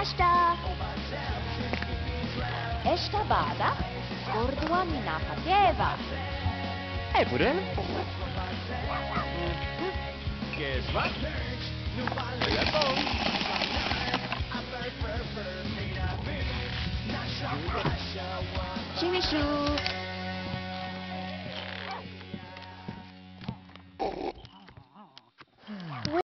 basta. Esta bada, gordła mi napadziewa. April? Guess what? Telefon. Siwiszu,